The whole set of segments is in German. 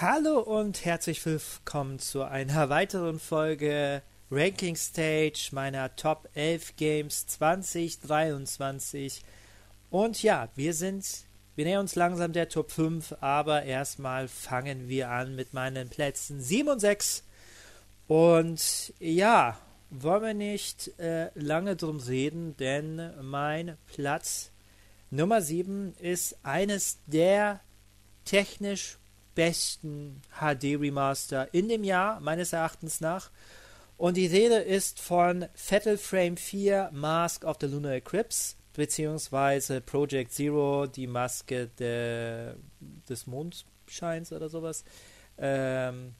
Hallo und herzlich willkommen zu einer weiteren Folge Ranking Stage meiner Top 11 Games 2023. Und ja, wir sind, wir nähern uns langsam der Top 5, aber erstmal fangen wir an mit meinen Plätzen 7 und 6. Und ja, wollen wir nicht äh, lange drum reden, denn mein Platz Nummer 7 ist eines der technisch besten HD-Remaster in dem Jahr, meines Erachtens nach. Und die Rede ist von Fatal Frame 4 Mask of the Lunar Eclipse, beziehungsweise Project Zero, die Maske de, des Mondscheins oder sowas. Ähm,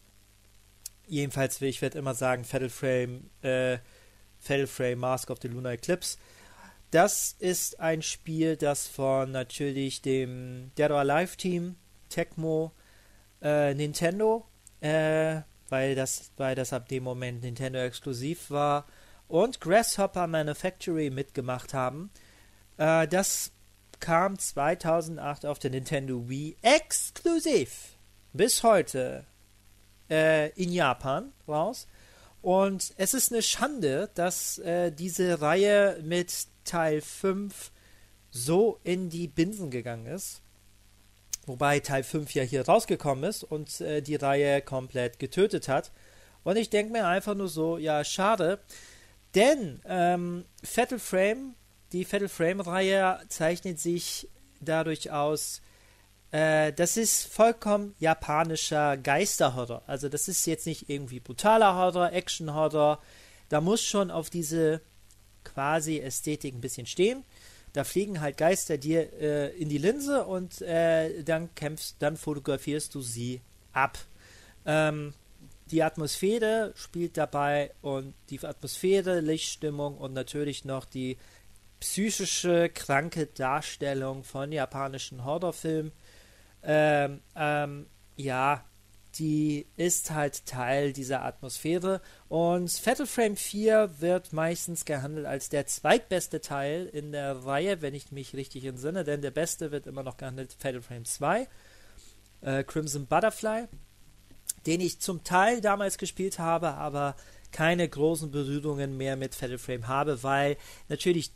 jedenfalls, ich werde immer sagen, Fatal Frame, äh, Fatal Frame Mask of the Lunar Eclipse. Das ist ein Spiel, das von natürlich dem Dead or Alive Team, Tecmo, äh, Nintendo, äh, weil das, weil das ab dem Moment Nintendo exklusiv war, und Grasshopper Manufactory mitgemacht haben. Äh, das kam 2008 auf der Nintendo Wii exklusiv bis heute äh, in Japan raus. Und es ist eine Schande, dass äh, diese Reihe mit Teil 5 so in die Binsen gegangen ist. Wobei Teil 5 ja hier rausgekommen ist und äh, die Reihe komplett getötet hat. Und ich denke mir einfach nur so, ja, schade. Denn ähm, Fatal Frame, die Fatal Frame-Reihe zeichnet sich dadurch aus, äh, das ist vollkommen japanischer Geisterhorror. Also das ist jetzt nicht irgendwie brutaler Horror, Action-Horror. Da muss schon auf diese quasi Ästhetik ein bisschen stehen. Da fliegen halt Geister dir äh, in die Linse und äh, dann kämpfst, dann fotografierst du sie ab. Ähm, die Atmosphäre spielt dabei und die Atmosphäre, Lichtstimmung und natürlich noch die psychische, kranke Darstellung von japanischen Horrorfilmen. Ähm, ähm, ja, die ist halt Teil dieser Atmosphäre. Und Fatal Frame 4 wird meistens gehandelt als der zweitbeste Teil in der Reihe, wenn ich mich richtig entsinne, denn der beste wird immer noch gehandelt Fatal Frame 2, äh, Crimson Butterfly, den ich zum Teil damals gespielt habe, aber keine großen Berührungen mehr mit Fatal Frame habe, weil natürlich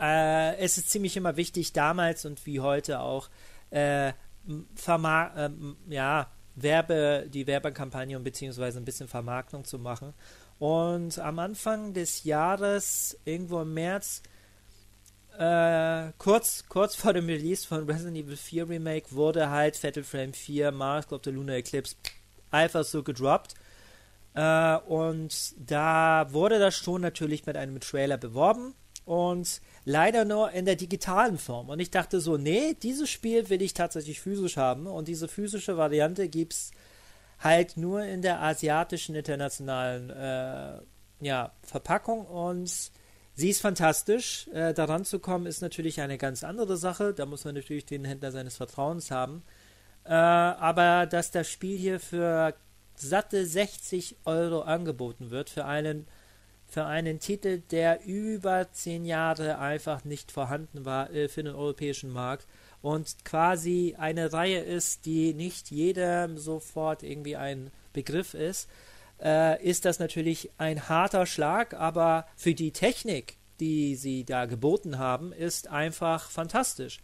äh, es ist ziemlich immer wichtig, damals und wie heute auch, äh, äh, ja, Werbe, die Werbekampagne bzw. ein bisschen Vermarktung zu machen. Und am Anfang des Jahres, irgendwo im März, äh, kurz, kurz vor dem Release von Resident Evil 4 Remake, wurde halt Fatal Frame 4 Mask of the Lunar Eclipse einfach so gedroppt. Äh, und da wurde das schon natürlich mit einem Trailer beworben und leider nur in der digitalen Form. Und ich dachte so, nee, dieses Spiel will ich tatsächlich physisch haben und diese physische Variante gibt es halt nur in der asiatischen internationalen äh, ja, Verpackung und sie ist fantastisch. Äh, daran zu kommen ist natürlich eine ganz andere Sache. Da muss man natürlich den Händler seines Vertrauens haben. Äh, aber dass das Spiel hier für satte 60 Euro angeboten wird, für einen für einen Titel, der über zehn Jahre einfach nicht vorhanden war äh, für den europäischen Markt und quasi eine Reihe ist, die nicht jedem sofort irgendwie ein Begriff ist, äh, ist das natürlich ein harter Schlag, aber für die Technik, die sie da geboten haben, ist einfach fantastisch.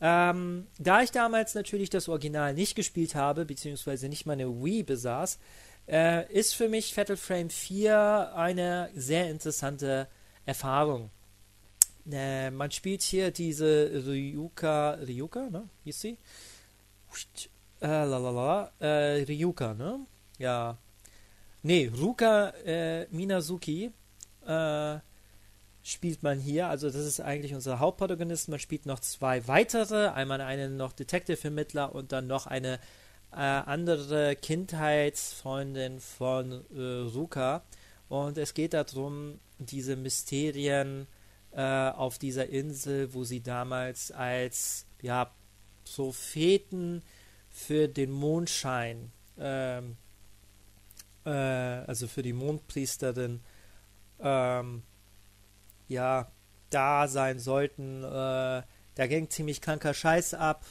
Ähm, da ich damals natürlich das Original nicht gespielt habe, beziehungsweise nicht meine Wii besaß, äh, ist für mich Fatal Frame 4 eine sehr interessante Erfahrung. Äh, man spielt hier diese Ryuka, Ryuka, ne? Hieß sie? Äh, lalala, äh, Ryuka, ne? Ja. Nee, Ruka äh, Minazuki äh, spielt man hier. Also das ist eigentlich unser Hauptprotagonist. Man spielt noch zwei weitere. Einmal einen noch Detective-Vermittler und dann noch eine äh, andere Kindheitsfreundin von äh, Ruka. Und es geht darum, diese Mysterien äh, auf dieser Insel, wo sie damals als ja, Propheten für den Mondschein, ähm, äh, also für die Mondpriesterin, ähm, ja, da sein sollten. Äh, da ging ziemlich kranker Scheiß ab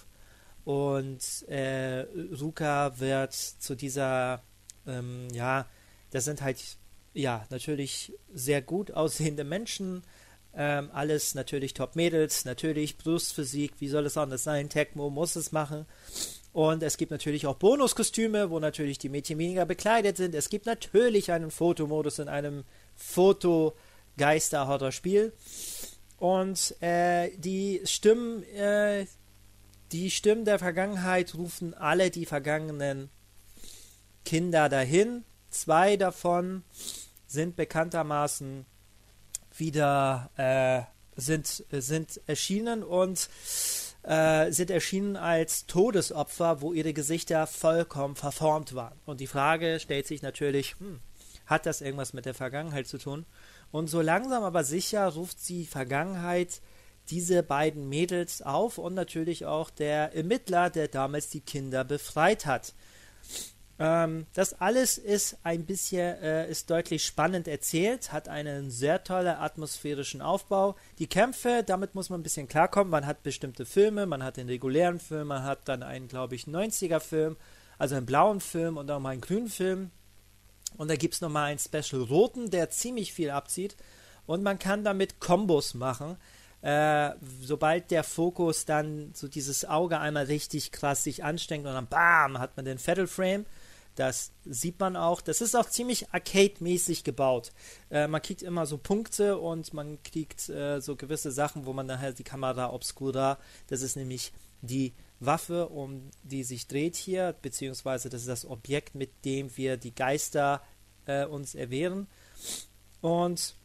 und äh, Ruka wird zu dieser, ähm, ja, das sind halt, ja, natürlich sehr gut aussehende Menschen, ähm, alles natürlich Top-Mädels, natürlich Brustphysik, wie soll es anders sein? Tecmo muss es machen. Und es gibt natürlich auch Bonuskostüme, wo natürlich die Mädchen weniger bekleidet sind. Es gibt natürlich einen Fotomodus in einem Foto-Geister-Horror-Spiel. Und äh, die Stimmen, äh, die Stimmen der Vergangenheit rufen alle die vergangenen Kinder dahin. Zwei davon sind bekanntermaßen wieder äh, sind, sind erschienen und äh, sind erschienen als Todesopfer, wo ihre Gesichter vollkommen verformt waren. Und die Frage stellt sich natürlich, hm, hat das irgendwas mit der Vergangenheit zu tun? Und so langsam aber sicher ruft die Vergangenheit diese beiden Mädels auf und natürlich auch der Ermittler, der damals die Kinder befreit hat. Ähm, das alles ist ein bisschen, äh, ist deutlich spannend erzählt, hat einen sehr tollen atmosphärischen Aufbau. Die Kämpfe, damit muss man ein bisschen klarkommen. Man hat bestimmte Filme, man hat den regulären Film, man hat dann einen, glaube ich, 90er-Film, also einen blauen Film und auch mal einen grünen Film. Und da gibt es nochmal einen Special roten, der ziemlich viel abzieht. Und man kann damit Kombos machen. Äh, sobald der Fokus dann so dieses Auge einmal richtig krass sich anstrengt und dann BAM hat man den Fatal Frame. Das sieht man auch. Das ist auch ziemlich arcade-mäßig gebaut. Äh, man kriegt immer so Punkte und man kriegt äh, so gewisse Sachen, wo man dann halt die Kamera obscura, das ist nämlich die Waffe, um die sich dreht hier, beziehungsweise das ist das Objekt, mit dem wir die Geister äh, uns erwehren. Und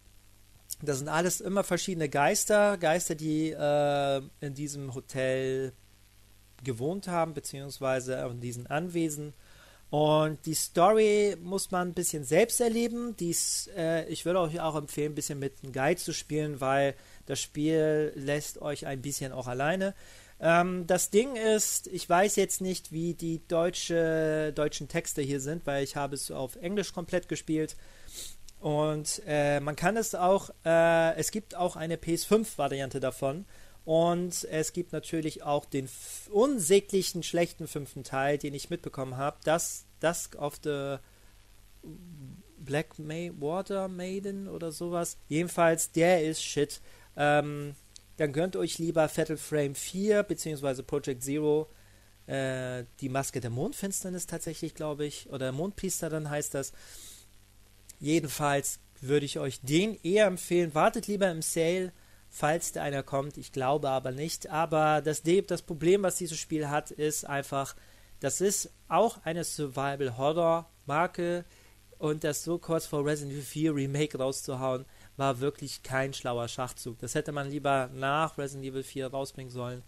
das sind alles immer verschiedene Geister, Geister, die äh, in diesem Hotel gewohnt haben, beziehungsweise in diesen Anwesen und die Story muss man ein bisschen selbst erleben. Dies, äh, ich würde euch auch empfehlen, ein bisschen mit einem Guide zu spielen, weil das Spiel lässt euch ein bisschen auch alleine. Ähm, das Ding ist, ich weiß jetzt nicht, wie die deutsche, deutschen Texte hier sind, weil ich habe es auf Englisch komplett gespielt. Und äh, man kann es auch, äh, es gibt auch eine PS5-Variante davon. Und es gibt natürlich auch den unsäglichen schlechten fünften Teil, den ich mitbekommen habe. Das Dusk of the Black May Water Maiden oder sowas. Jedenfalls, der ist shit. Ähm, dann gönnt euch lieber Fatal Frame 4 bzw. Project Zero. Äh, die Maske der Mondfinsternis tatsächlich, glaube ich. Oder Mondpriester, dann heißt das. Jedenfalls würde ich euch den eher empfehlen. Wartet lieber im Sale falls da einer kommt. Ich glaube aber nicht. Aber das, das Problem, was dieses Spiel hat, ist einfach, das ist auch eine Survival-Horror-Marke und das so kurz vor Resident Evil 4 Remake rauszuhauen, war wirklich kein schlauer Schachzug. Das hätte man lieber nach Resident Evil 4 rausbringen sollen.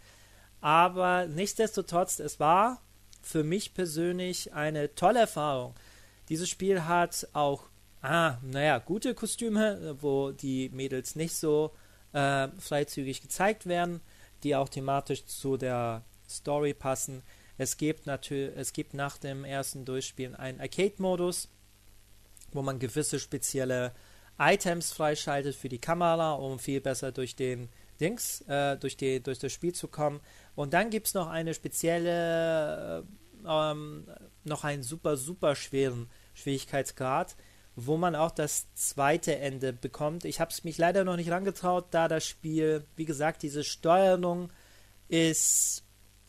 Aber nichtsdestotrotz, es war für mich persönlich eine tolle Erfahrung. Dieses Spiel hat auch, ah, naja, gute Kostüme, wo die Mädels nicht so äh, freizügig gezeigt werden, die auch thematisch zu der Story passen. Es gibt natürlich, es gibt nach dem ersten Durchspielen einen Arcade-Modus, wo man gewisse spezielle Items freischaltet für die Kamera, um viel besser durch den Dings, äh, durch, die, durch das Spiel zu kommen. Und dann gibt es noch eine spezielle, äh, ähm, noch einen super, super schweren Schwierigkeitsgrad, wo man auch das zweite Ende bekommt. Ich habe es mich leider noch nicht rangetraut, da das Spiel, wie gesagt, diese Steuerung ist,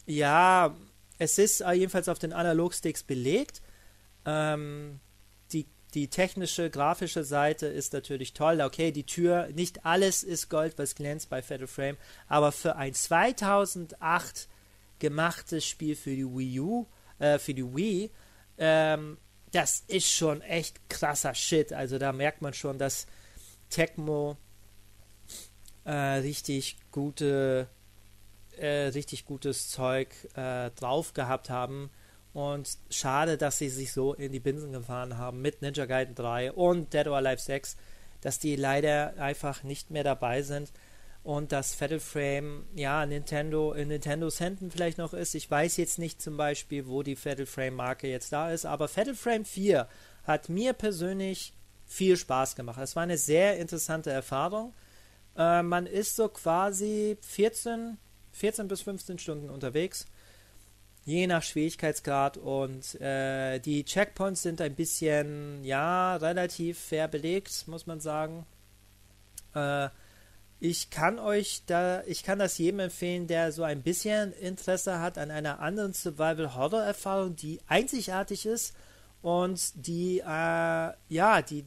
ja, es ist jedenfalls auf den Analogsticks belegt. Ähm, die, die technische, grafische Seite ist natürlich toll. Okay, die Tür, nicht alles ist Gold, was glänzt bei Fatal Frame, aber für ein 2008 gemachtes Spiel für die Wii U, äh, für die Wii, ähm, das ist schon echt krasser Shit. Also da merkt man schon, dass Tecmo äh, richtig gute, äh, richtig gutes Zeug äh, drauf gehabt haben. Und schade, dass sie sich so in die Binsen gefahren haben mit Ninja Gaiden 3 und Dead or Alive 6, dass die leider einfach nicht mehr dabei sind und dass Fatal Frame ja Nintendo in Nintendos Händen vielleicht noch ist. Ich weiß jetzt nicht zum Beispiel, wo die Fatal Frame Marke jetzt da ist, aber Fatal Frame 4 hat mir persönlich viel Spaß gemacht. Es war eine sehr interessante Erfahrung. Äh, man ist so quasi 14, 14 bis 15 Stunden unterwegs je nach Schwierigkeitsgrad und äh, die Checkpoints sind ein bisschen, ja, relativ fair belegt, muss man sagen. Äh, ich kann euch da, ich kann das jedem empfehlen, der so ein bisschen Interesse hat an einer anderen Survival-Horror-Erfahrung, die einzigartig ist und die, äh, ja, die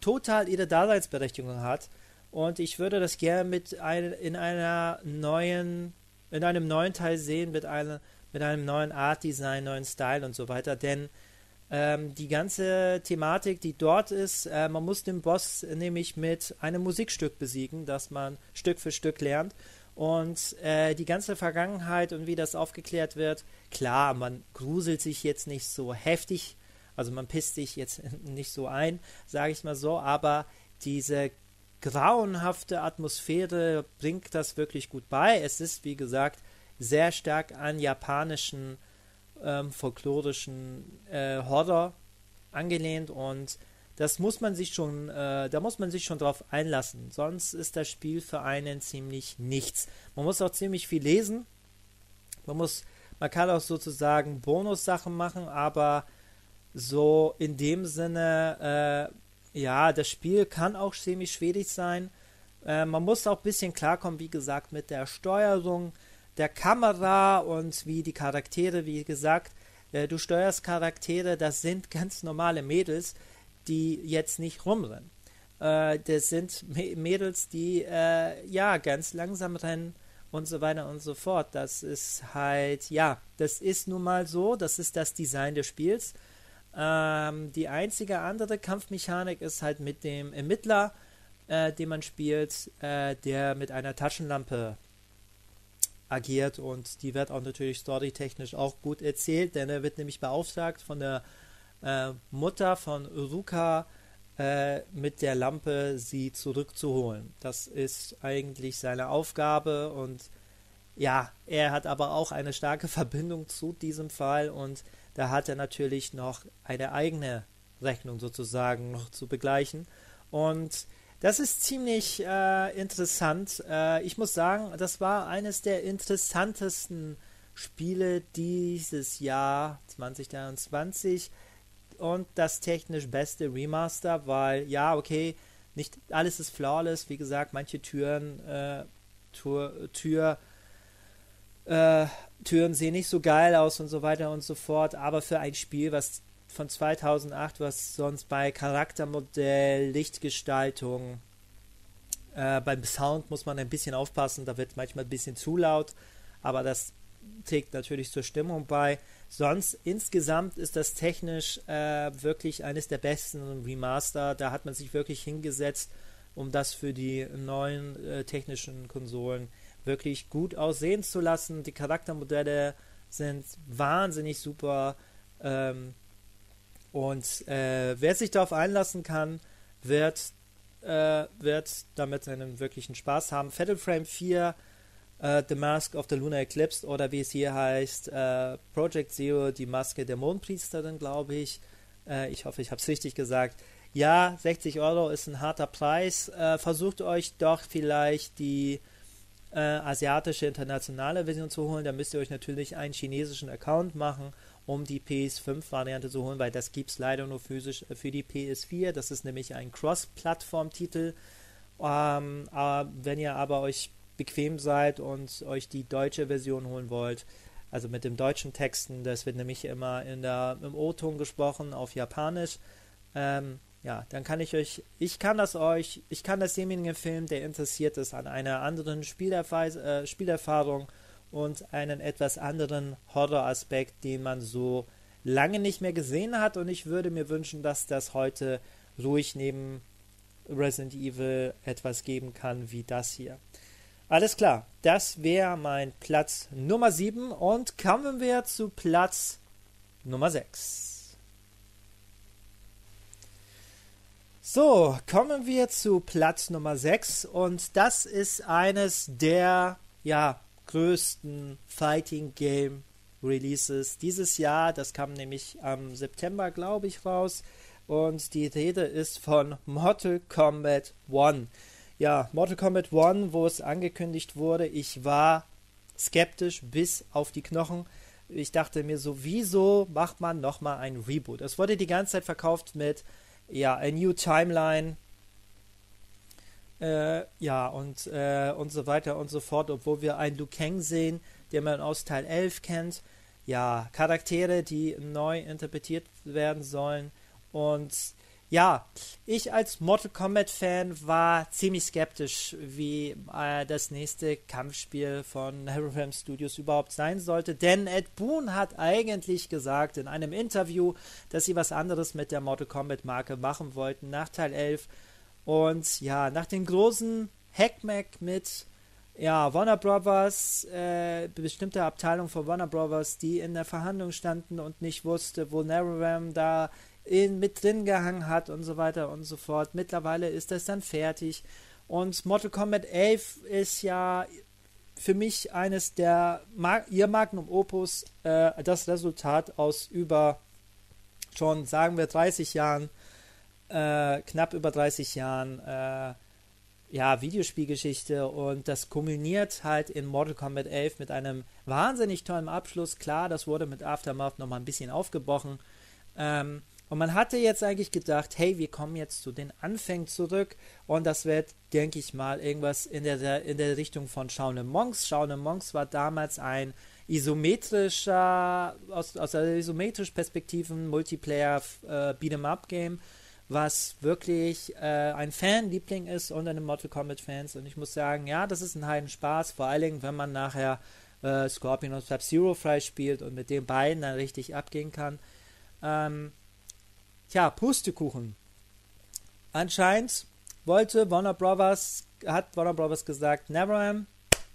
total ihre Daseinsberechtigung hat. Und ich würde das gerne mit ein, in einer neuen, in einem neuen Teil sehen, mit einer, mit einem neuen Art Design, neuen Style und so weiter. Denn ähm, die ganze Thematik, die dort ist, äh, man muss den Boss nämlich mit einem Musikstück besiegen, das man Stück für Stück lernt. Und äh, die ganze Vergangenheit und wie das aufgeklärt wird, klar, man gruselt sich jetzt nicht so heftig, also man pisst sich jetzt nicht so ein, sage ich mal so, aber diese grauenhafte Atmosphäre bringt das wirklich gut bei. Es ist, wie gesagt, sehr stark an japanischen ähm, folklorischen äh, Horror angelehnt und das muss man sich schon, äh, da muss man sich schon drauf einlassen. Sonst ist das Spiel für einen ziemlich nichts. Man muss auch ziemlich viel lesen. Man muss, man kann auch sozusagen Bonussachen machen, aber so in dem Sinne, äh, ja, das Spiel kann auch ziemlich schwierig sein. Äh, man muss auch ein bisschen klarkommen, wie gesagt, mit der Steuerung der Kamera und wie die Charaktere, wie gesagt, äh, du steuerst Charaktere, das sind ganz normale Mädels, die jetzt nicht rumrennen. Äh, das sind Mädels, die äh, ja ganz langsam rennen und so weiter und so fort. Das ist halt, ja, das ist nun mal so, das ist das Design des Spiels. Ähm, die einzige andere Kampfmechanik ist halt mit dem Ermittler, den man spielt, der mit einer Taschenlampe agiert und die wird auch natürlich storytechnisch auch gut erzählt, denn er wird nämlich beauftragt von der äh, Mutter von Ruka äh, mit der Lampe sie zurückzuholen. Das ist eigentlich seine Aufgabe und ja, er hat aber auch eine starke Verbindung zu diesem Fall und da hat er natürlich noch eine eigene Rechnung sozusagen noch zu begleichen und das ist ziemlich äh, interessant. Äh, ich muss sagen, das war eines der interessantesten Spiele dieses Jahr 2023 und das technisch beste Remaster, weil ja, okay, nicht alles ist flawless. Wie gesagt, manche Türen, äh, Tür, Tür äh, Türen sehen nicht so geil aus und so weiter und so fort. Aber für ein Spiel, was von 2008, was sonst bei Charaktermodell, Lichtgestaltung, äh, beim Sound muss man ein bisschen aufpassen, da wird manchmal ein bisschen zu laut, aber das trägt natürlich zur Stimmung bei. Sonst insgesamt ist das technisch äh, wirklich eines der besten Remaster. Da hat man sich wirklich hingesetzt, um das für die neuen äh, technischen Konsolen wirklich gut aussehen zu lassen. Die Charaktermodelle sind wahnsinnig super. Ähm, und äh, wer sich darauf einlassen kann, wird, äh, wird damit einen wirklichen Spaß haben. Fatal Frame 4, äh, The Mask of the Lunar Eclipse oder wie es hier heißt, äh, Project Zero, die Maske der Mondpriesterin, glaube ich. Äh, ich hoffe, ich habe es richtig gesagt. Ja, 60 Euro ist ein harter Preis. Äh, versucht euch doch vielleicht die asiatische internationale Version zu holen. Da müsst ihr euch natürlich einen chinesischen Account machen um die PS5-Variante zu holen, weil das gibt es leider nur physisch äh, für die PS4. Das ist nämlich ein Cross-Plattform-Titel. Ähm, äh, wenn ihr aber euch bequem seid und euch die deutsche Version holen wollt, also mit dem deutschen Texten, das wird nämlich immer in der, im O-Ton gesprochen auf Japanisch. Ähm, ja, dann kann ich euch, ich kann das euch, ich kann das demjenigen empfehlen, der interessiert ist an einer anderen äh, Spielerfahrung und einen etwas anderen Horroraspekt, den man so lange nicht mehr gesehen hat. Und ich würde mir wünschen, dass das heute ruhig neben Resident Evil etwas geben kann wie das hier. Alles klar, das wäre mein Platz Nummer 7 und kommen wir zu Platz Nummer 6. So, kommen wir zu Platz Nummer 6 und das ist eines der, ja, größten Fighting Game Releases dieses Jahr. Das kam nämlich am September, glaube ich, raus. Und die Rede ist von Mortal Kombat 1. Ja, Mortal Kombat 1, wo es angekündigt wurde, ich war skeptisch bis auf die Knochen. ich dachte mir so, wieso macht man nochmal ein Reboot? Es wurde die ganze Zeit verkauft mit, ja, a new timeline, äh, ja, und, äh, und so weiter und so fort, obwohl wir einen Liu Kang sehen, den man aus Teil 11 kennt. Ja, Charaktere, die neu interpretiert werden sollen. Und ja, ich als Mortal Kombat-Fan war ziemlich skeptisch, wie äh, das nächste Kampfspiel von NetherRealm Studios überhaupt sein sollte, denn Ed Boon hat eigentlich gesagt in einem Interview, dass sie was anderes mit der Mortal Kombat-Marke machen wollten nach Teil 11. Und ja, nach dem großen Hackmack mit ja, Warner Brothers, äh, bestimmte Abteilung von Warner Brothers, die in der Verhandlung standen und nicht wusste, wo NetherRealm da in, mit drin gehangen hat und so weiter und so fort. Mittlerweile ist das dann fertig. Und Mortal Kombat 11 ist ja für mich eines der Mar ihr Magnum Opus, äh, das Resultat aus über schon, sagen wir, 30 Jahren, äh, knapp über 30 Jahren, äh, ja, Videospielgeschichte und das kulminiert halt in Mortal Kombat 11 mit einem wahnsinnig tollen Abschluss. Klar, das wurde mit Aftermath nochmal ein bisschen aufgebrochen. Ähm, und man hatte jetzt eigentlich gedacht, hey, wir kommen jetzt zu den Anfängen zurück und das wird, denke ich mal, irgendwas in der, in der Richtung von Shaolin Monks. Shaolin Monks war damals ein isometrischer, aus, aus der isometrischen Perspektiven Multiplayer äh, Beat'em Up Game, was wirklich äh, ein Fanliebling ist unter den Mortal Kombat Fans und ich muss sagen, ja, das ist ein heiden Spaß, vor allen Dingen, wenn man nachher äh, Scorpion und Sub-Zero freispielt und mit den beiden dann richtig abgehen kann. Ähm, Tja, Pustekuchen. Anscheinend wollte Warner Brothers, hat Warner Brothers gesagt, NetherRealm,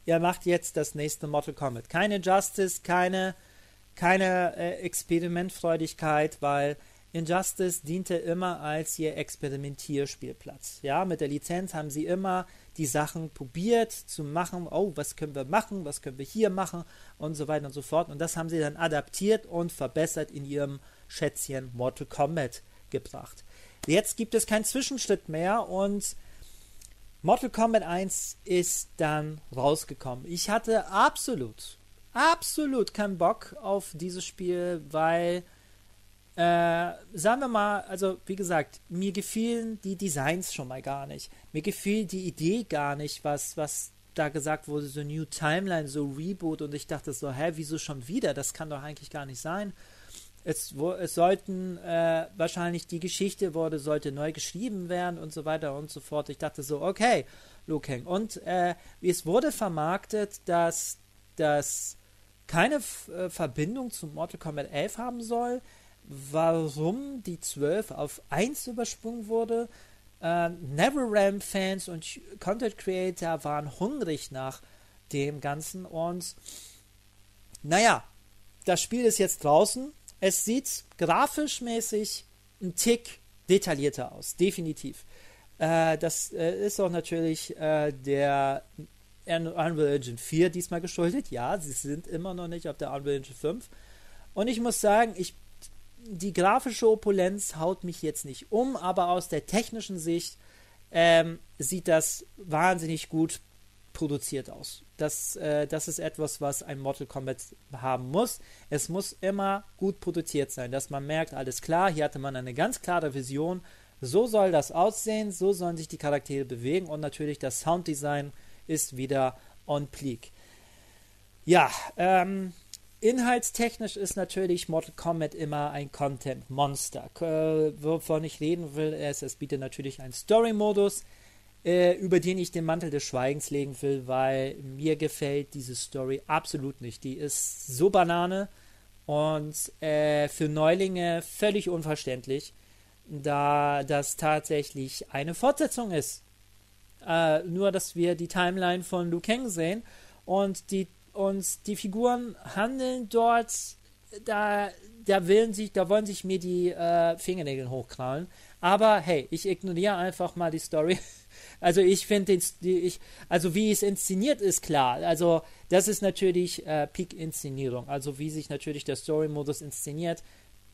ihr macht jetzt das nächste Mortal Kombat. Keine Justice, keine, keine äh, Experimentfreudigkeit, weil Injustice diente immer als ihr Experimentierspielplatz. Ja, mit der Lizenz haben sie immer die Sachen probiert zu machen. Oh, was können wir machen? Was können wir hier machen? Und so weiter und so fort. Und das haben sie dann adaptiert und verbessert in ihrem Schätzchen Mortal Kombat gebracht. Jetzt gibt es keinen Zwischenschritt mehr und Mortal Kombat 1 ist dann rausgekommen. Ich hatte absolut, absolut keinen Bock auf dieses Spiel, weil, äh, sagen wir mal, also wie gesagt, mir gefielen die Designs schon mal gar nicht. Mir gefiel die Idee gar nicht, was, was da gesagt wurde, so New Timeline, so Reboot und ich dachte so, hä, wieso schon wieder? Das kann doch eigentlich gar nicht sein es, wo, es sollten äh, wahrscheinlich die Geschichte wurde, sollte neu geschrieben werden und so weiter und so fort. Ich dachte so, okay, Liu Kang. Und äh, es wurde vermarktet, dass das keine F äh, Verbindung zu Mortal Kombat 11 haben soll. Warum die 12 auf 1 übersprungen wurde? Äh, NeverRealm-Fans und Content Creator waren hungrig nach dem Ganzen und naja, das Spiel ist jetzt draußen es sieht grafisch mäßig ein Tick detaillierter aus, definitiv. Äh, das äh, ist auch natürlich äh, der Unreal Engine 4 diesmal geschuldet. Ja, sie sind immer noch nicht auf der Unreal Engine 5. Und ich muss sagen, ich, die grafische Opulenz haut mich jetzt nicht um, aber aus der technischen Sicht ähm, sieht das wahnsinnig gut produziert aus. Das, äh, das ist etwas, was ein Mortal Kombat haben muss. Es muss immer gut produziert sein, dass man merkt, alles klar, hier hatte man eine ganz klare Vision. So soll das aussehen, so sollen sich die Charaktere bewegen und natürlich das Sounddesign ist wieder on pleek. Ja, ähm, inhaltstechnisch ist natürlich Mortal Kombat immer ein Content-Monster. Äh, wovon ich reden will, ist, es bietet natürlich einen Story-Modus äh, über den ich den Mantel des Schweigens legen will, weil mir gefällt diese Story absolut nicht. Die ist so Banane und äh, für Neulinge völlig unverständlich, da das tatsächlich eine Fortsetzung ist. Äh, nur, dass wir die Timeline von Liu Kang sehen und die, und die Figuren handeln dort, da, da, willen sich, da wollen sich mir die äh, Fingernägel hochkrallen. Aber hey, ich ignoriere einfach mal die Story Also ich finde, also wie es inszeniert ist, klar. Also das ist natürlich äh, Peak-Inszenierung. Also wie sich natürlich der Story-Modus inszeniert,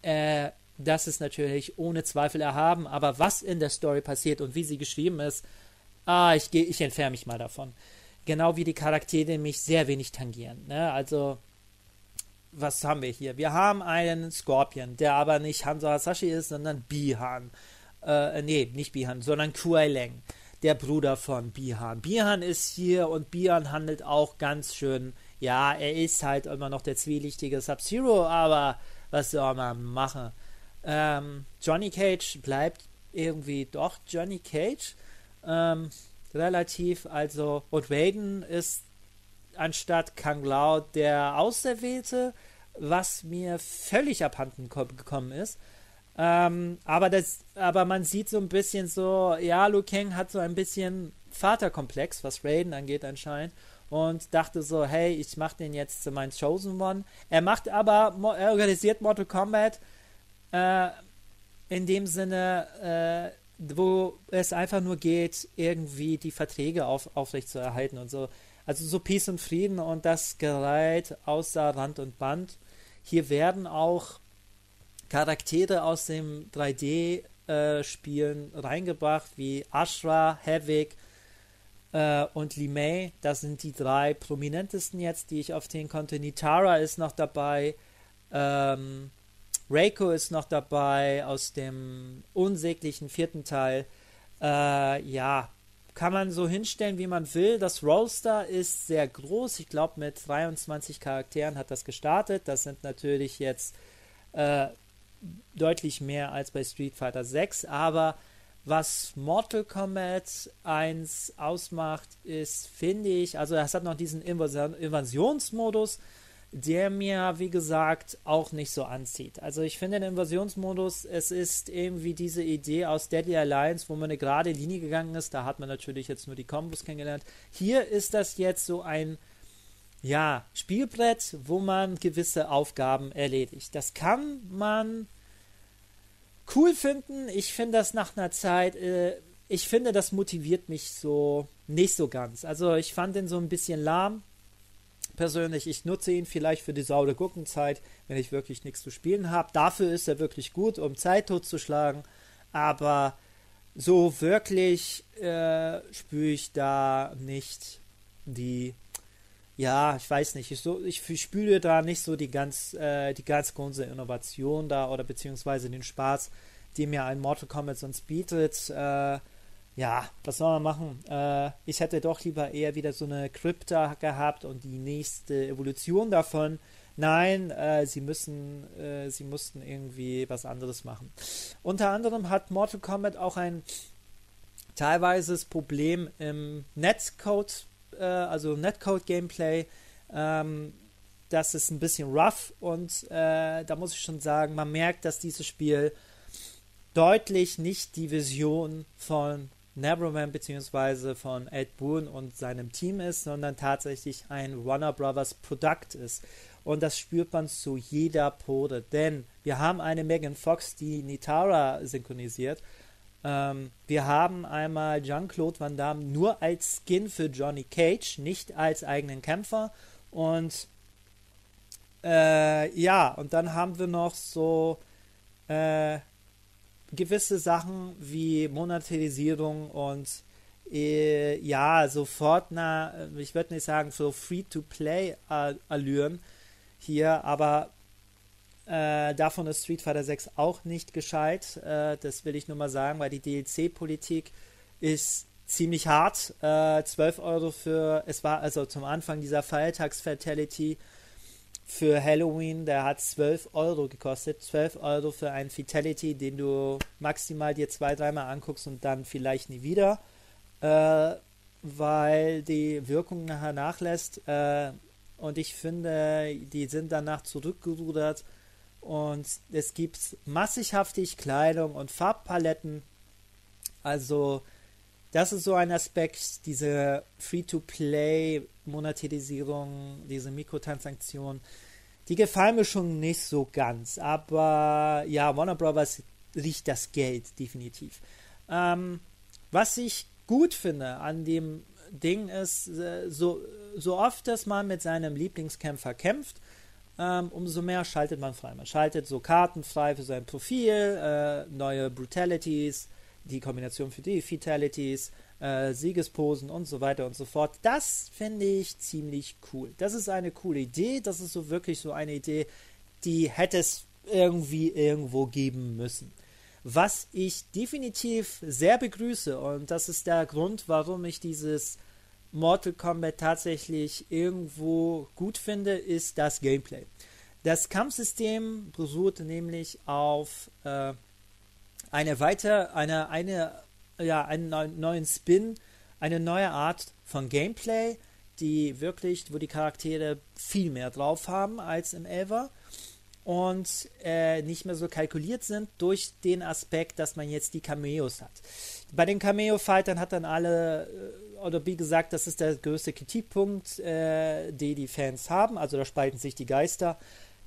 äh, das ist natürlich ohne Zweifel erhaben. Aber was in der Story passiert und wie sie geschrieben ist, ah, ich ich entferne mich mal davon. Genau wie die Charaktere mich sehr wenig tangieren. Ne? Also was haben wir hier? Wir haben einen Scorpion, der aber nicht Hanzo Hasashi ist, sondern Bihan. Äh, nee, nicht Bihan, sondern Kuaileng, der Bruder von Bihan. Bihan ist hier und Bihan handelt auch ganz schön. Ja, er ist halt immer noch der zwielichtige Sub-Zero, aber was soll man machen? Ähm, Johnny Cage bleibt irgendwie doch Johnny Cage. Ähm, relativ, also, und Raiden ist anstatt Kang Lao der Auserwählte, was mir völlig abhanden gekommen ist. Ähm, aber, das, aber man sieht so ein bisschen so, ja, Liu Kang hat so ein bisschen Vaterkomplex, was Raiden angeht anscheinend. Und dachte so, hey, ich mach den jetzt zu meinem Chosen One. Er macht aber, er organisiert Mortal Kombat äh, in dem Sinne, äh, wo es einfach nur geht, irgendwie die Verträge auf, aufrechtzuerhalten und so. Also so Peace und Frieden und das gerät außer Rand und Band. Hier werden auch Charaktere aus dem 3D-Spielen äh, reingebracht, wie Ashra, Havoc äh, und Limei. Das sind die drei prominentesten jetzt, die ich aufzählen konnte. Nitara ist noch dabei. Ähm, Reiko ist noch dabei aus dem unsäglichen vierten Teil. Äh, ja, kann man so hinstellen, wie man will. Das Roster ist sehr groß. Ich glaube, mit 23 Charakteren hat das gestartet. Das sind natürlich jetzt äh, deutlich mehr als bei Street Fighter 6. Aber was Mortal Kombat 1 ausmacht, ist, finde ich, also es hat noch diesen Invasion Invasionsmodus der mir, wie gesagt, auch nicht so anzieht. Also ich finde den Invasionsmodus, es ist irgendwie diese Idee aus Deadly Alliance, wo man eine gerade Linie gegangen ist, da hat man natürlich jetzt nur die Kombos kennengelernt. Hier ist das jetzt so ein, ja, Spielbrett, wo man gewisse Aufgaben erledigt. Das kann man cool finden. Ich finde das nach einer Zeit, äh, ich finde, das motiviert mich so nicht so ganz. Also ich fand den so ein bisschen lahm persönlich. Ich nutze ihn vielleicht für die saure Gurkenzeit, wenn ich wirklich nichts zu spielen habe. Dafür ist er wirklich gut, um Zeit totzuschlagen. Aber so wirklich äh, spüre ich da nicht die, ja, ich weiß nicht, ich, so, ich spüre da nicht so die ganz, äh, die ganz große Innovation da oder beziehungsweise den Spaß, den mir ein Mortal Kombat sonst bietet. Äh, ja, was soll man machen? Äh, ich hätte doch lieber eher wieder so eine Krypta gehabt und die nächste Evolution davon. Nein, äh, sie müssen, äh, sie mussten irgendwie was anderes machen. Unter anderem hat Mortal Kombat auch ein teilweises Problem im Netcode, äh, also Netcode-Gameplay. Ähm, das ist ein bisschen rough und äh, da muss ich schon sagen, man merkt, dass dieses Spiel deutlich nicht die Vision von Neverman bzw. von Ed Boon und seinem Team ist, sondern tatsächlich ein Warner Brothers Produkt ist. Und das spürt man zu jeder Pore, denn wir haben eine Megan Fox, die Nitara synchronisiert. Ähm, wir haben einmal Jean-Claude Van Damme nur als Skin für Johnny Cage, nicht als eigenen Kämpfer. Und äh, ja, und dann haben wir noch so äh, gewisse Sachen wie Monetarisierung und äh, ja, sofort, na, ich würde nicht sagen so Free-to-Play-Allüren hier, aber äh, davon ist Street Fighter 6 auch nicht gescheit. Äh, das will ich nur mal sagen, weil die DLC-Politik ist ziemlich hart. Äh, 12 Euro für, es war also zum Anfang dieser Feiertags-Fatality für Halloween, der hat 12 Euro gekostet. 12 Euro für ein Fatality, den du maximal dir zwei, dreimal anguckst und dann vielleicht nie wieder, äh, weil die Wirkung nachher nachlässt. Äh, und ich finde, die sind danach zurückgerudert und es gibt massighaftig Kleidung und Farbpaletten. Also, das ist so ein Aspekt, diese Free-to-Play Monetarisierung, diese Mikrotransaktionen, die gefallen mir schon nicht so ganz. Aber ja, Warner Brothers riecht das Geld definitiv. Ähm, was ich gut finde an dem Ding ist, äh, so, so oft dass man mit seinem Lieblingskämpfer kämpft, ähm, umso mehr schaltet man frei. Man schaltet so Karten frei für sein Profil, äh, neue Brutalities, die Kombination für die Fatalities, äh, Siegesposen und so weiter und so fort. Das finde ich ziemlich cool. Das ist eine coole Idee. Das ist so wirklich so eine Idee, die hätte es irgendwie irgendwo geben müssen. Was ich definitiv sehr begrüße und das ist der Grund, warum ich dieses Mortal Kombat tatsächlich irgendwo gut finde, ist das Gameplay. Das Kampfsystem beruht nämlich auf äh, eine weiter, eine, eine, ja, einen neuen Spin, eine neue Art von Gameplay, die wirklich, wo die Charaktere viel mehr drauf haben als im Elver und äh, nicht mehr so kalkuliert sind durch den Aspekt, dass man jetzt die Cameos hat. Bei den Cameo-Fightern hat dann alle, äh, oder wie gesagt, das ist der größte Kritikpunkt, äh, die die Fans haben, also da spalten sich die Geister.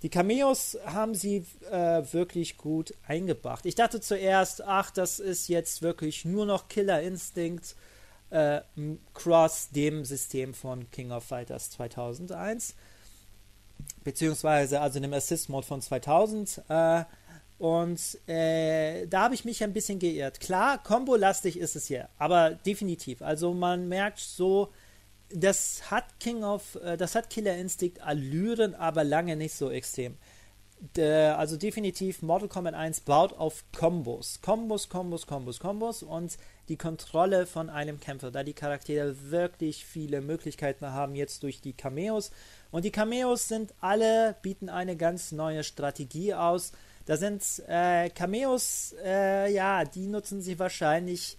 Die Cameos haben sie äh, wirklich gut eingebracht. Ich dachte zuerst, ach, das ist jetzt wirklich nur noch Killer Instinct äh, cross dem System von King of Fighters 2001 beziehungsweise also dem Assist-Mode von 2000. Äh, und äh, da habe ich mich ein bisschen geirrt. Klar, Combo-lastig ist es hier, aber definitiv. Also man merkt so, das hat King of, äh, das hat Killer Instinct Allüren, aber lange nicht so extrem. De, also definitiv Mortal Kombat 1 baut auf Kombos. Kombos, Kombos, Kombos, Kombos und die Kontrolle von einem Kämpfer, da die Charaktere wirklich viele Möglichkeiten haben, jetzt durch die Cameos und die Cameos sind alle, bieten eine ganz neue Strategie aus. Da sind äh, Cameos, äh, ja, die nutzen sie wahrscheinlich,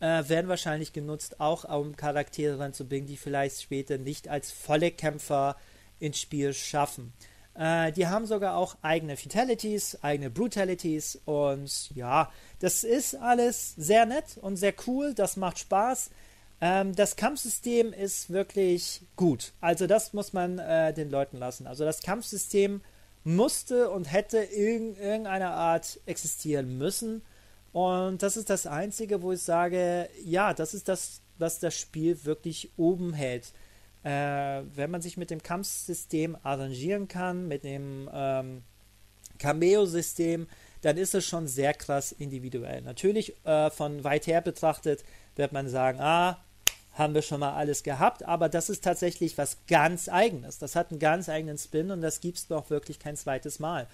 äh, werden wahrscheinlich genutzt, auch um Charaktere ranzubringen, die vielleicht später nicht als volle Kämpfer ins Spiel schaffen. Äh, die haben sogar auch eigene Fatalities, eigene Brutalities und ja, das ist alles sehr nett und sehr cool, das macht Spaß. Ähm, das Kampfsystem ist wirklich gut. Also das muss man äh, den Leuten lassen. Also das Kampfsystem musste und hätte in irgendeiner Art existieren müssen. Und das ist das Einzige, wo ich sage, ja, das ist das, was das Spiel wirklich oben hält. Äh, wenn man sich mit dem Kampfsystem arrangieren kann, mit dem ähm, Cameo-System, dann ist es schon sehr krass individuell. Natürlich äh, von weit her betrachtet wird man sagen, ah, haben wir schon mal alles gehabt, aber das ist tatsächlich was ganz eigenes. Das hat einen ganz eigenen Spin und das gibt es noch wirklich kein zweites Mal.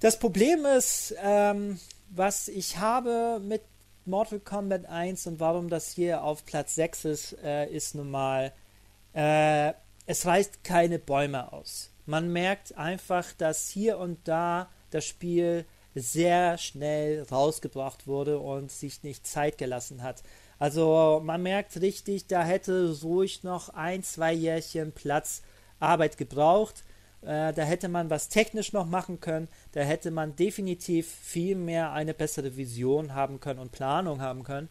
Das Problem ist, ähm, was ich habe mit Mortal Kombat 1 und warum das hier auf Platz 6 ist, äh, ist nun mal, äh, es reißt keine Bäume aus. Man merkt einfach, dass hier und da das Spiel sehr schnell rausgebracht wurde und sich nicht Zeit gelassen hat. Also man merkt richtig, da hätte ruhig noch ein, zwei Jährchen Platz Arbeit gebraucht. Äh, da hätte man was technisch noch machen können. Da hätte man definitiv viel mehr eine bessere Vision haben können und Planung haben können.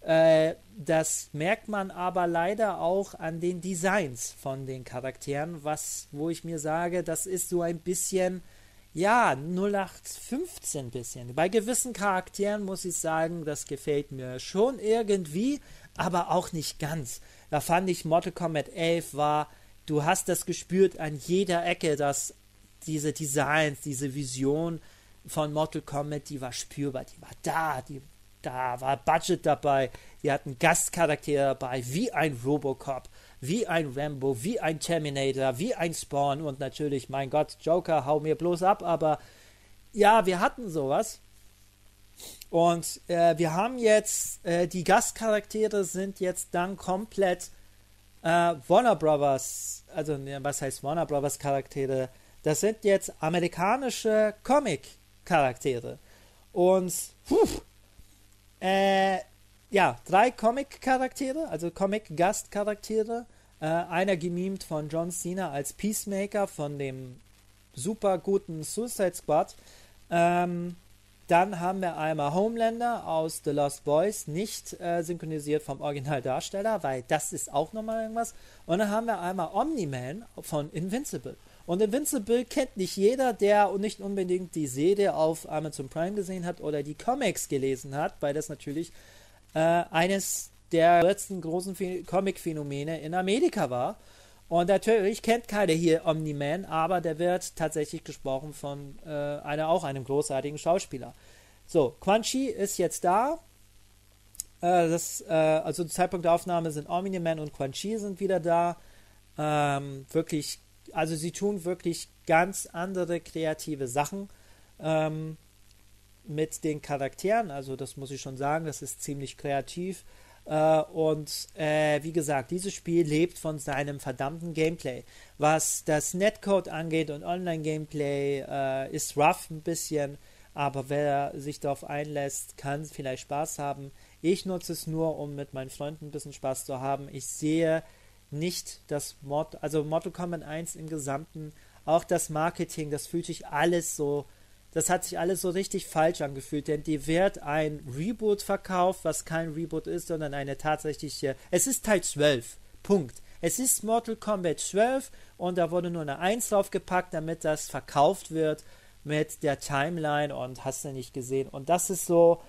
Äh, das merkt man aber leider auch an den Designs von den Charakteren, was, wo ich mir sage, das ist so ein bisschen ja, 0815 bisschen. Bei gewissen Charakteren muss ich sagen, das gefällt mir schon irgendwie, aber auch nicht ganz. Da fand ich Mortal Kombat 11 war, du hast das gespürt an jeder Ecke, dass diese Designs, diese Vision von Mortal Kombat, die war spürbar, die war da, die, da war Budget dabei, die hatten Gastcharaktere dabei, wie ein Robocop wie ein Rambo, wie ein Terminator, wie ein Spawn und natürlich, mein Gott, Joker, hau mir bloß ab, aber ja, wir hatten sowas. Und äh, wir haben jetzt, äh, die Gastcharaktere sind jetzt dann komplett äh, Warner Brothers, also ne, was heißt Warner Brothers Charaktere? Das sind jetzt amerikanische Comic-Charaktere. Und puh, äh, ja, drei Comic-Charaktere, also Comic-Gast-Charaktere. Äh, einer gemimt von John Cena als Peacemaker von dem super guten Suicide Squad. Ähm, dann haben wir einmal Homelander aus The Lost Boys, nicht äh, synchronisiert vom Originaldarsteller, weil das ist auch nochmal irgendwas. Und dann haben wir einmal Omni-Man von Invincible. Und Invincible kennt nicht jeder, der nicht unbedingt die Serie auf Amazon Prime gesehen hat oder die Comics gelesen hat, weil das natürlich äh, eines der letzten großen Comic-Phänomene in Amerika war. Und natürlich kennt keiner hier Omni-Man, aber der wird tatsächlich gesprochen von äh, einer, auch einem großartigen Schauspieler. So, Quan Chi ist jetzt da. Äh, das, äh, also zum Zeitpunkt der Aufnahme sind Omni-Man und Quan Chi sind wieder da. Ähm, wirklich, also sie tun wirklich ganz andere kreative Sachen ähm, mit den Charakteren. Also das muss ich schon sagen, das ist ziemlich kreativ. Äh, und äh, wie gesagt, dieses Spiel lebt von seinem verdammten Gameplay. Was das Netcode angeht und Online-Gameplay äh, ist rough ein bisschen, aber wer sich darauf einlässt, kann vielleicht Spaß haben. Ich nutze es nur, um mit meinen Freunden ein bisschen Spaß zu haben. Ich sehe nicht das Mod, also Mortal Kombat 1 im Gesamten, auch das Marketing, das fühlt sich alles so, das hat sich alles so richtig falsch angefühlt, denn die wird ein Reboot verkauft, was kein Reboot ist, sondern eine tatsächliche, es ist Teil 12, Punkt. Es ist Mortal Kombat 12 und da wurde nur eine 1 draufgepackt, damit das verkauft wird mit der Timeline und hast du nicht gesehen. Und das ist so,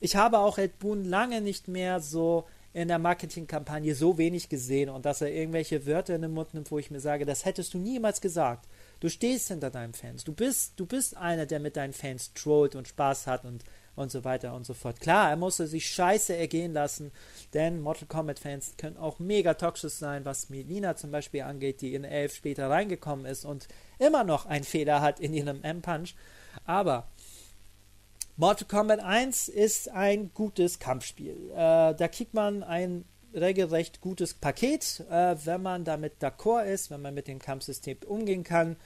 ich habe auch Ed Boon lange nicht mehr so in der Marketingkampagne so wenig gesehen und dass er irgendwelche Wörter in den Mund nimmt, wo ich mir sage, das hättest du niemals gesagt. Du stehst hinter deinen Fans. Du bist, du bist einer, der mit deinen Fans trollt und Spaß hat und, und so weiter und so fort. Klar, er musste sich scheiße ergehen lassen, denn Mortal Kombat Fans können auch mega toxisch sein, was Melina zum Beispiel angeht, die in 11 später reingekommen ist und immer noch einen Fehler hat in ihrem M-Punch. Aber Mortal Kombat 1 ist ein gutes Kampfspiel. Äh, da kriegt man ein regelrecht gutes Paket, äh, wenn man damit d'accord ist, wenn man mit dem Kampfsystem umgehen kann.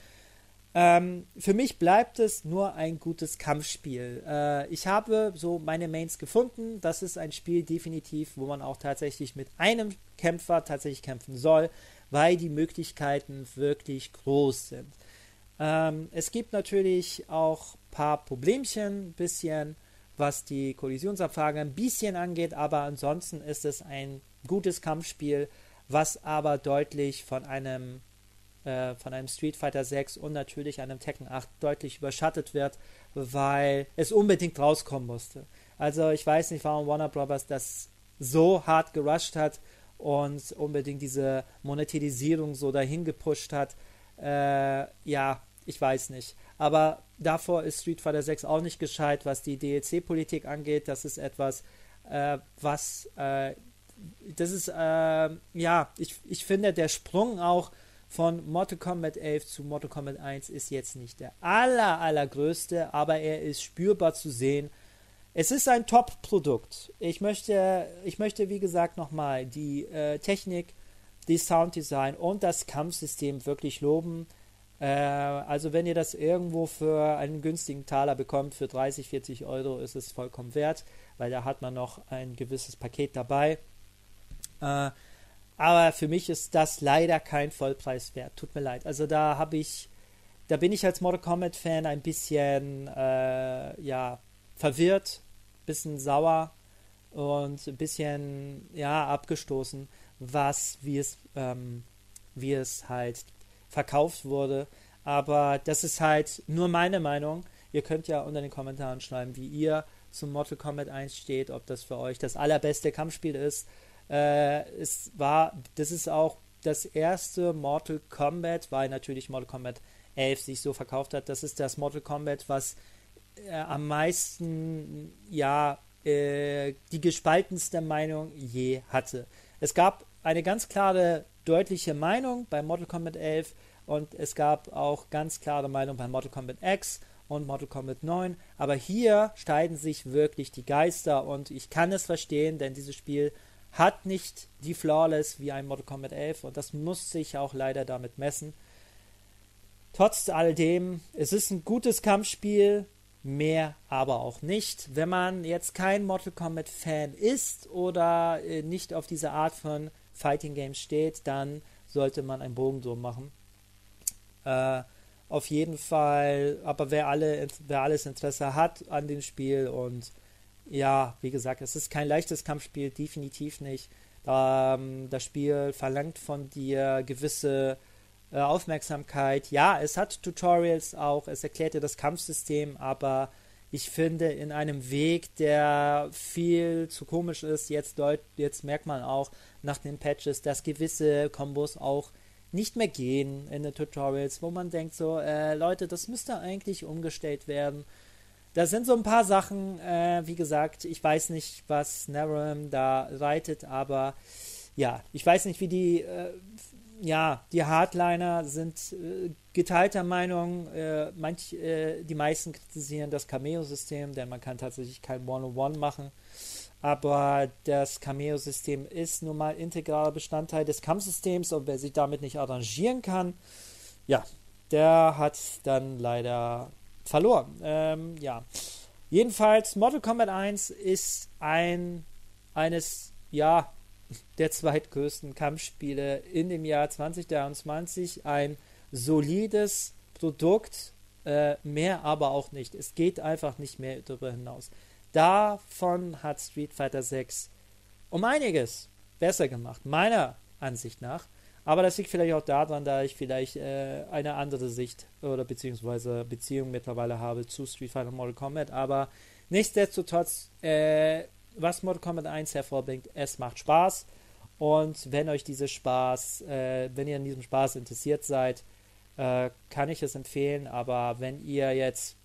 Ähm, für mich bleibt es nur ein gutes Kampfspiel. Äh, ich habe so meine Mains gefunden. Das ist ein Spiel definitiv, wo man auch tatsächlich mit einem Kämpfer tatsächlich kämpfen soll, weil die Möglichkeiten wirklich groß sind. Ähm, es gibt natürlich auch ein paar Problemchen, ein bisschen was die Kollisionsabfrage ein bisschen angeht, aber ansonsten ist es ein gutes Kampfspiel, was aber deutlich von einem äh, von einem Street Fighter 6 und natürlich einem Tekken 8 deutlich überschattet wird, weil es unbedingt rauskommen musste. Also ich weiß nicht, warum Warner Bros. das so hart gerusht hat und unbedingt diese Monetarisierung so dahin gepusht hat. Äh, ja, ich weiß nicht. Aber davor ist Street Fighter 6 auch nicht gescheit, was die DLC-Politik angeht. Das ist etwas, äh, was, äh, das ist, äh, ja, ich, ich finde, der Sprung auch von Mortal Kombat 11 zu Mortal Kombat 1 ist jetzt nicht der aller, allergrößte, aber er ist spürbar zu sehen. Es ist ein Top-Produkt. Ich möchte, ich möchte, wie gesagt, nochmal die äh, Technik, die Sounddesign und das Kampfsystem wirklich loben. Äh, also wenn ihr das irgendwo für einen günstigen Taler bekommt, für 30, 40 Euro, ist es vollkommen wert, weil da hat man noch ein gewisses Paket dabei. Äh, aber für mich ist das leider kein Vollpreis wert. Tut mir leid. Also da habe ich, da bin ich als Mortal Kombat Fan ein bisschen, äh, ja, verwirrt, bisschen sauer und ein bisschen, ja, abgestoßen, was, wie es, ähm, wie es halt verkauft wurde. Aber das ist halt nur meine Meinung. Ihr könnt ja unter den Kommentaren schreiben, wie ihr zum Mortal Kombat 1 steht, ob das für euch das allerbeste Kampfspiel ist. Äh, es war, das ist auch das erste Mortal Kombat, weil natürlich Mortal Kombat 11 sich so verkauft hat. Das ist das Mortal Kombat, was äh, am meisten, ja, äh, die gespaltenste Meinung je hatte. Es gab eine ganz klare deutliche Meinung bei Mortal Kombat 11 und es gab auch ganz klare Meinung bei Mortal Kombat X und Mortal Kombat 9. Aber hier streiten sich wirklich die Geister und ich kann es verstehen, denn dieses Spiel hat nicht die Flawless wie ein Mortal Kombat 11 und das muss sich auch leider damit messen. Trotz alledem, es ist ein gutes Kampfspiel, mehr aber auch nicht. Wenn man jetzt kein Mortal Kombat Fan ist oder äh, nicht auf diese Art von Fighting Games steht, dann sollte man einen Bogen drum machen. Äh, auf jeden Fall, aber wer, alle, wer alles Interesse hat an dem Spiel und ja, wie gesagt, es ist kein leichtes Kampfspiel, definitiv nicht. Ähm, das Spiel verlangt von dir gewisse äh, Aufmerksamkeit. Ja, es hat Tutorials auch, es erklärt dir das Kampfsystem, aber ich finde, in einem Weg, der viel zu komisch ist, jetzt, deut jetzt merkt man auch nach den Patches, dass gewisse Kombos auch nicht mehr gehen in den Tutorials, wo man denkt so, äh, Leute, das müsste eigentlich umgestellt werden. Das sind so ein paar Sachen. Äh, wie gesagt, ich weiß nicht, was Narum da reitet, aber ja, ich weiß nicht, wie die, äh, ja, die Hardliner sind äh, geteilter Meinung. Äh, manch, äh, die meisten kritisieren das Cameo-System, denn man kann tatsächlich kein One-on-One machen. Aber das Cameo-System ist nun mal integraler Bestandteil des Kampfsystems und wer sich damit nicht arrangieren kann, ja, der hat dann leider verloren. Ähm, ja. Jedenfalls, Mortal Kombat 1 ist ein eines, ja, der zweitgrößten Kampfspiele in dem Jahr 2023. Ein solides Produkt, äh, mehr aber auch nicht. Es geht einfach nicht mehr darüber hinaus. Davon hat Street Fighter 6 um einiges besser gemacht, meiner Ansicht nach. Aber das liegt vielleicht auch daran, da ich vielleicht äh, eine andere Sicht oder beziehungsweise Beziehung mittlerweile habe zu Street Fighter Mortal Kombat. Aber nichtsdestotrotz, äh, was Mortal Kombat 1 hervorbringt, es macht Spaß. Und wenn euch dieser Spaß, äh, wenn ihr an diesem Spaß interessiert seid, äh, kann ich es empfehlen. Aber wenn ihr jetzt,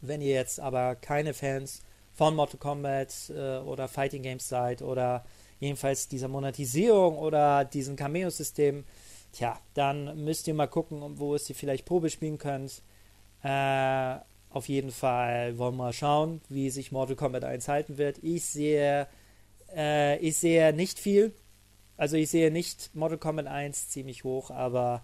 wenn ihr jetzt aber keine Fans von Mortal Kombat äh, oder Fighting Games seid oder jedenfalls dieser Monetisierung oder diesem Cameo-System, tja, dann müsst ihr mal gucken, wo es ihr vielleicht Probe spielen könnt. Äh, auf jeden Fall wollen wir mal schauen, wie sich Mortal Kombat 1 halten wird. Ich sehe, äh, ich sehe nicht viel. Also ich sehe nicht Mortal Kombat 1 ziemlich hoch, aber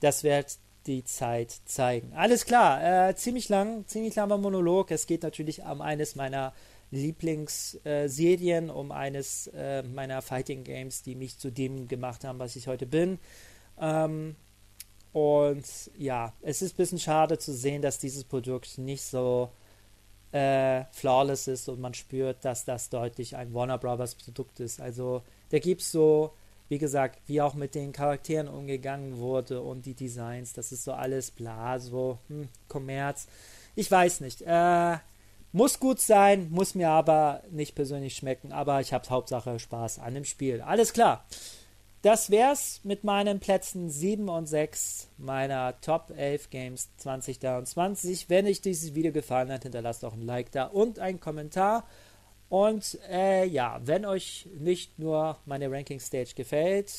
das wird die Zeit zeigen. Alles klar, äh, ziemlich lang, ziemlich langer Monolog. Es geht natürlich um eines meiner Lieblingsserien, um eines äh, meiner Fighting Games, die mich zu dem gemacht haben, was ich heute bin. Ähm, und ja, es ist ein bisschen schade zu sehen, dass dieses Produkt nicht so äh, flawless ist und man spürt, dass das deutlich ein Warner Brothers Produkt ist. Also da gibt es so, wie gesagt, wie auch mit den Charakteren umgegangen wurde und die Designs, das ist so alles bla, so hm, Kommerz. Ich weiß nicht. Äh, muss gut sein, muss mir aber nicht persönlich schmecken, aber ich habe Hauptsache Spaß an dem Spiel. Alles klar. Das wär's mit meinen Plätzen 7 und 6 meiner Top 11 Games 2023. Wenn euch dieses Video gefallen hat, hinterlasst auch ein Like da und einen Kommentar. Und äh, ja, wenn euch nicht nur meine Ranking Stage gefällt,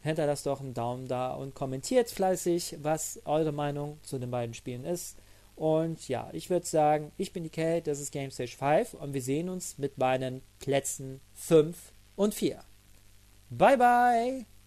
hinterlasst doch einen Daumen da und kommentiert fleißig, was eure Meinung zu den beiden Spielen ist. Und ja, ich würde sagen, ich bin die Kate, das ist Game Stage 5 und wir sehen uns mit meinen Plätzen 5 und 4. Bye bye!